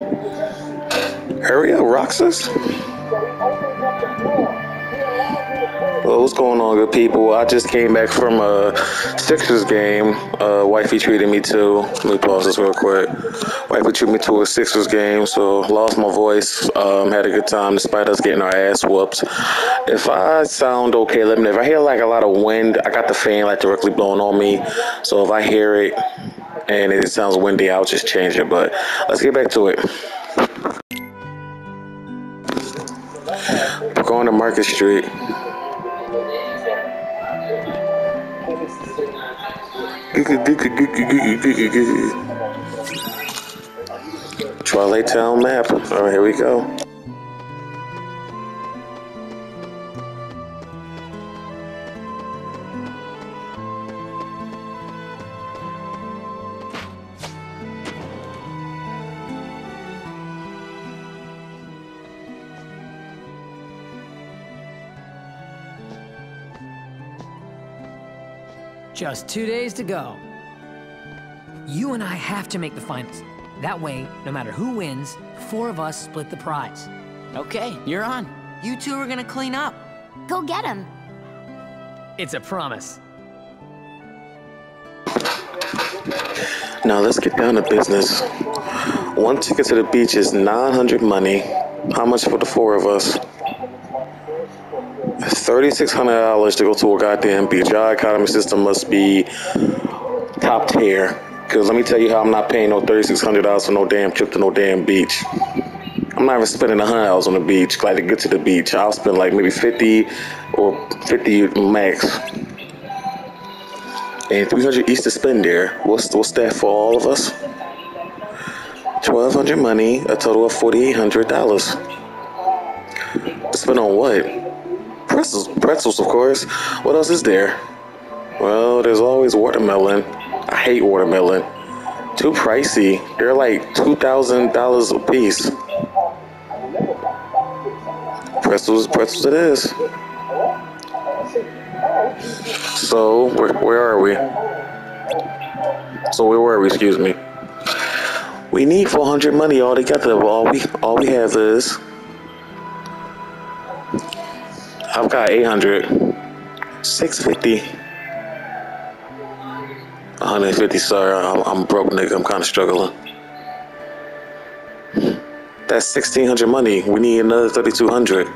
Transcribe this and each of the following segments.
Hurry up, Roxas. Well, what's going on, good people? I just came back from a Sixers game. Uh, wifey treated me to. Let me pause this real quick. Wifey treated me to a Sixers game, so lost my voice. Um, had a good time despite us getting our ass whooped. If I sound okay, let me know. If I hear like a lot of wind, I got the fan like directly blowing on me. So if I hear it and it sounds windy, I'll just change it. But let's get back to it. We're going to Market Street. Twilight Town map. All right, here we go. Just two days to go. You and I have to make the finals. That way, no matter who wins, four of us split the prize. Okay, you're on. You two are gonna clean up. Go get him. It's a promise. Now let's get down to business. One ticket to the beach is 900 money. How much for the four of us? $3,600 to go to a goddamn beach. Our economy system must be top tier. Because let me tell you how I'm not paying no $3,600 for no damn trip to no damn beach. I'm not even spending a $100 on the beach, like to get to the beach. I'll spend like maybe 50 or 50 max. And 300 each to spend there. What's, what's that for all of us? 1200 money, a total of $4,800. Spend on what? Pretzels, pretzels, of course. What else is there? Well, there's always watermelon. I hate watermelon. Too pricey. They're like two thousand dollars a piece. Pretzels, pretzels, it is. So where, where are we? So where were we? Excuse me. We need 400 money altogether. All we all we have is I've got 800, 650, 150. Sorry, I'm, I'm broke, nigga. I'm kind of struggling. That's 1600 money. We need another 3200.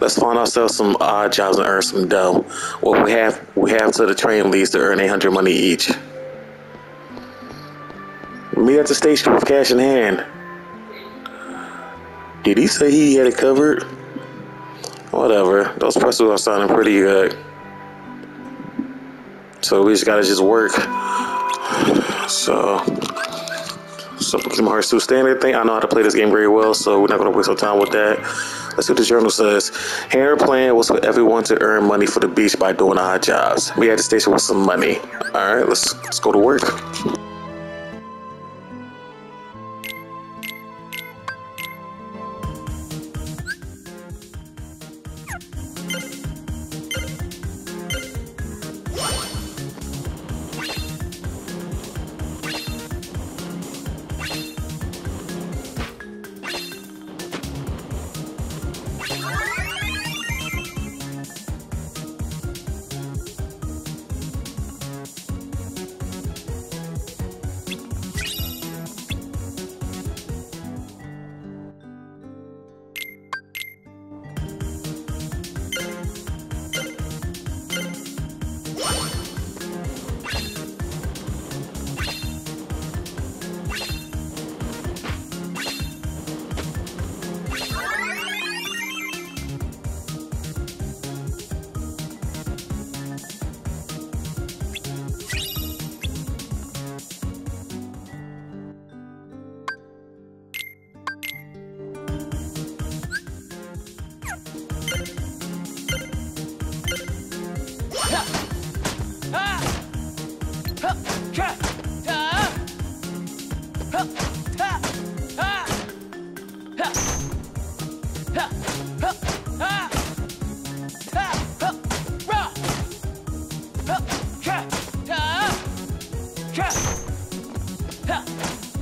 Let's find ourselves some odd jobs and earn some dough. What we have, we have to the train leads to earn 800 money each. Meet at the station with cash in hand. Did he say he had it covered? Whatever. Those pretzels are sounding pretty good. So we just gotta just work. So, so Kingdom Hearts 2 standard thing. I know how to play this game very well, so we're not gonna waste our time with that. Let's see what the journal says. Her plan was for everyone to earn money for the beach by doing odd jobs. We had the station with some money. All right, let's let's go to work. ha,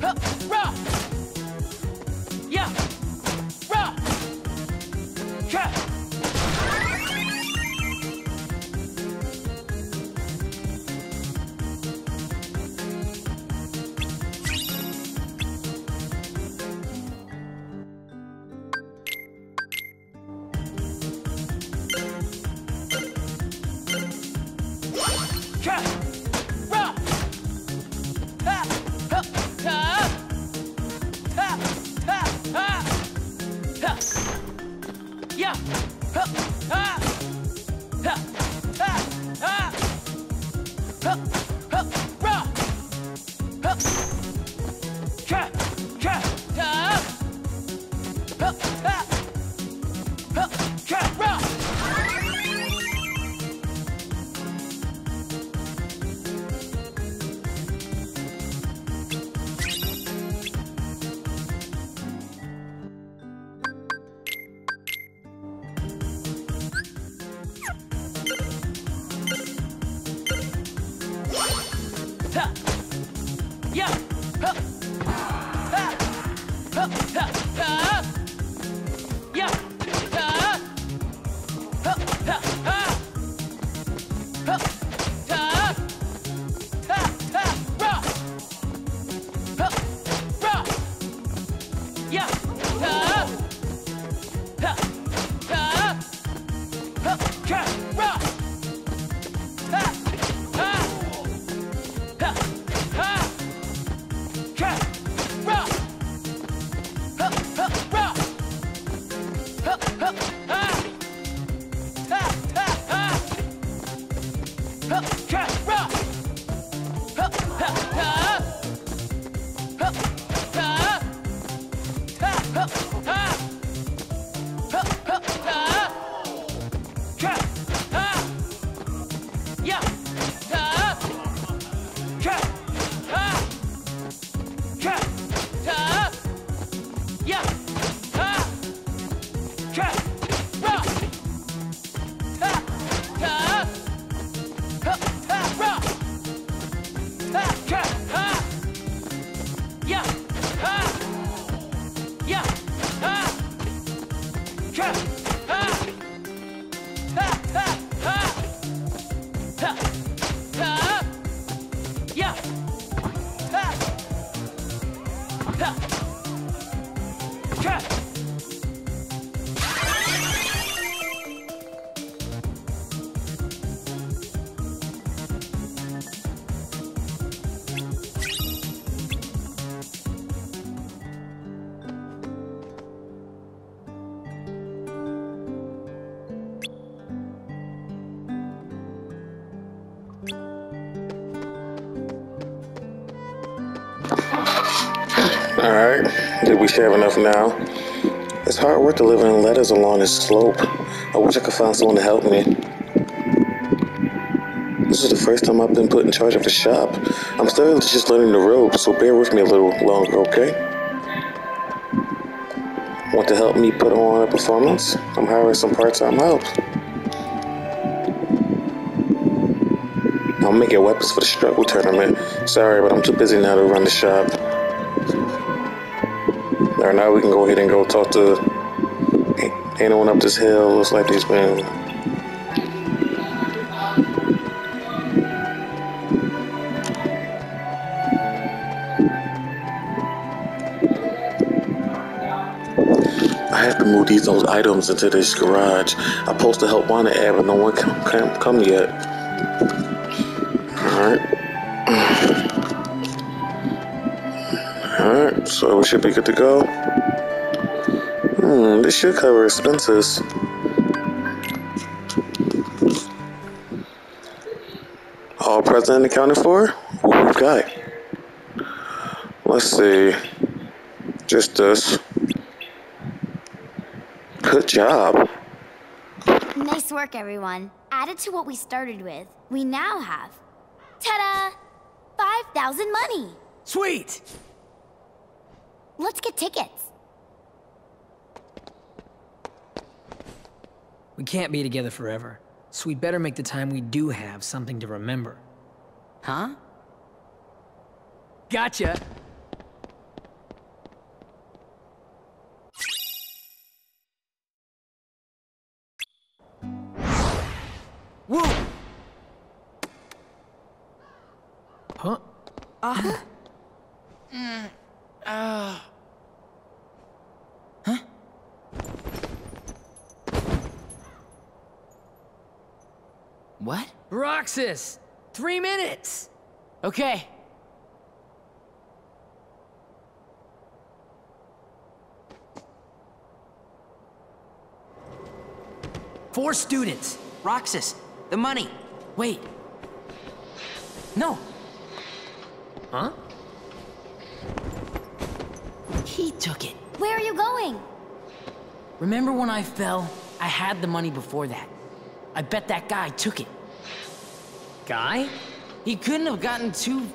ha, rah. 哈啊 Alright, did we share enough now? It's hard work delivering letters along this slope. I wish I could find someone to help me. This is the first time I've been put in charge of the shop. I'm still just learning the ropes, so bear with me a little longer, okay? Want to help me put on a performance? I'm hiring some part-time help. I'm making weapons for the struggle tournament. Sorry, but I'm too busy now to run the shop. Alright, now we can go ahead and go talk to anyone up this hill. Looks like he's been. I have to move these those items into this garage. I'm supposed to help Wanda add, but no one can, can come yet. Alright. Alright, so we should be good to go. Hmm, this should cover expenses. All present and accounted for? What we've got? Let's see. Just this. Good job. Nice work, everyone. Added to what we started with, we now have... Ta-da! 5,000 money! Sweet! Let's get tickets. We can't be together forever, so we better make the time we do have something to remember. Huh? Gotcha. Three minutes! Okay. Four students. Roxas, the money. Wait. No. Huh? He took it. Where are you going? Remember when I fell? I had the money before that. I bet that guy took it. Guy? He couldn't have gotten too...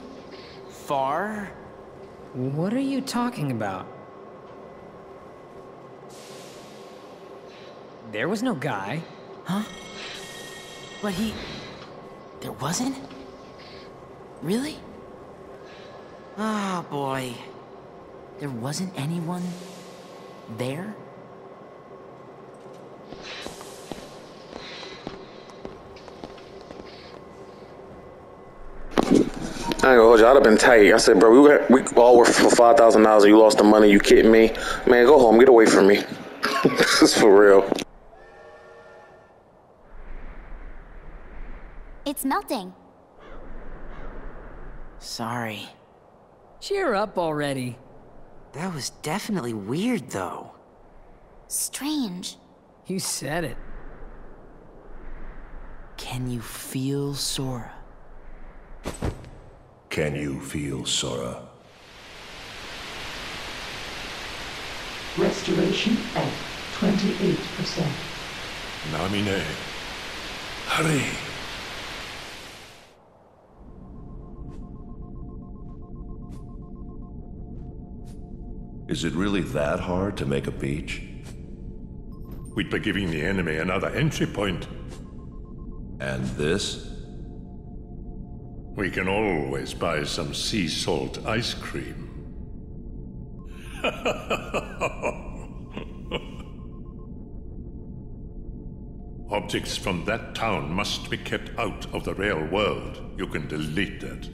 far. What are you talking about? There was no guy. Huh? But he... There wasn't? Really? Ah, oh, boy. There wasn't anyone... there? Ain't gonna hold you. I'd have been tight. I said, bro, we, were, we all worked for five thousand dollars, and you lost the money. You kidding me? Man, go home. Get away from me. this is for real. It's melting. Sorry. Cheer up already. That was definitely weird, though. Strange. You said it. Can you feel Sora? Can you feel Sora? Restoration at 28%. Namine. Hurry. Is it really that hard to make a beach? We'd be giving the enemy another entry point. And this? We can always buy some sea salt ice cream. Objects from that town must be kept out of the real world. You can delete that.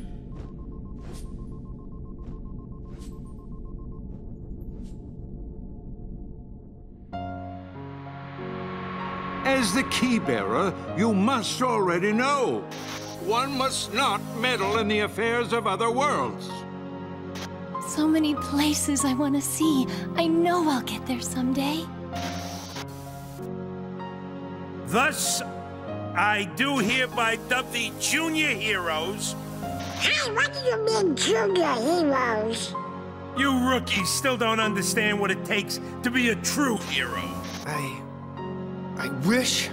As the key bearer, you must already know. One must not meddle in the affairs of other worlds. So many places I want to see. I know I'll get there someday. Thus, I do hereby dub the junior heroes. Hey, what do you mean, junior heroes? You rookies still don't understand what it takes to be a true hero. I. I wish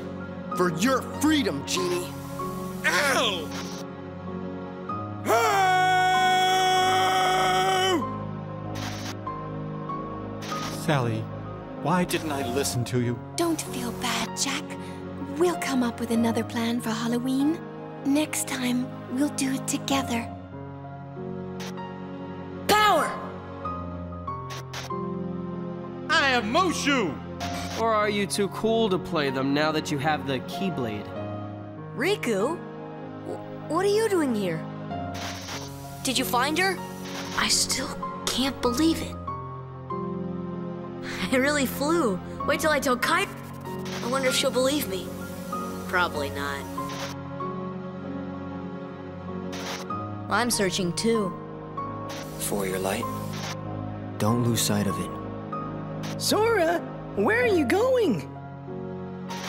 for your freedom, Genie. Ow! Sally, why didn't I listen to you? Don't feel bad, Jack. We'll come up with another plan for Halloween. Next time, we'll do it together. Power! I have Mushu! Or are you too cool to play them now that you have the Keyblade? Riku? What are you doing here? Did you find her? I still can't believe it. I really flew. Wait till I tell Kai. I wonder if she'll believe me. Probably not. I'm searching too. For your light? Don't lose sight of it. Sora, where are you going?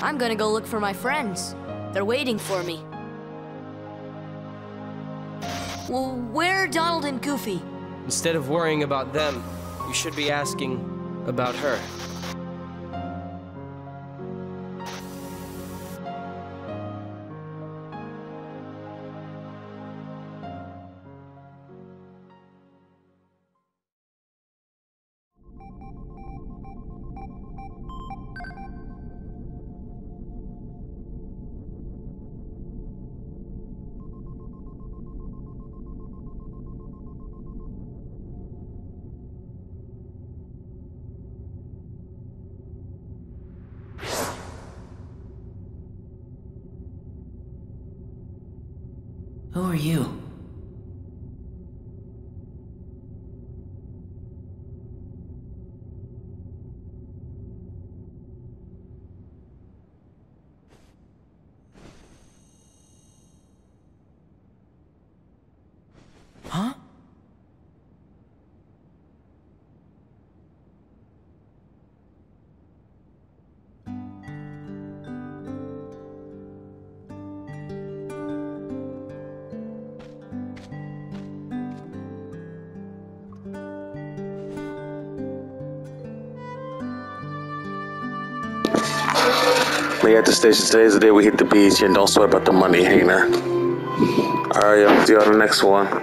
I'm gonna go look for my friends. They're waiting for me. Well, where are Donald and Goofy? Instead of worrying about them, you should be asking about her. Who are you? We at the station. Today's the day we hit the beach, and don't sweat about the money, Hayner. All right, y'all. See you on the next one.